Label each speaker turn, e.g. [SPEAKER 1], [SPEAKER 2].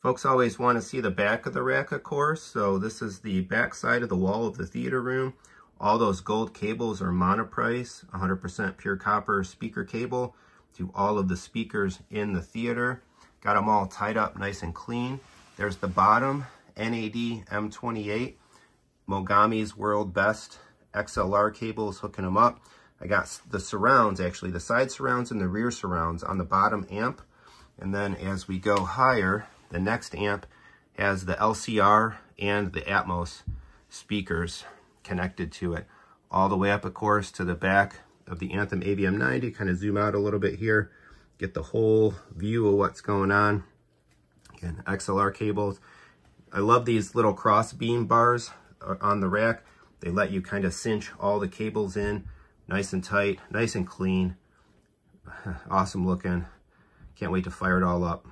[SPEAKER 1] Folks always want to see the back of the rack, of course. So this is the back side of the wall of the theater room. All those gold cables are monoprice, 100% pure copper speaker cable to all of the speakers in the theater. Got them all tied up nice and clean. There's the bottom, NAD M28, Mogami's World Best XLR cables hooking them up. I got the surrounds, actually, the side surrounds and the rear surrounds on the bottom amp. And then as we go higher, the next amp has the LCR and the Atmos speakers connected to it. All the way up, of course, to the back of the Anthem AVM 90. Kind of zoom out a little bit here, get the whole view of what's going on. Again, XLR cables. I love these little cross beam bars uh, on the rack. They let you kind of cinch all the cables in nice and tight, nice and clean. Awesome looking. Can't wait to fire it all up.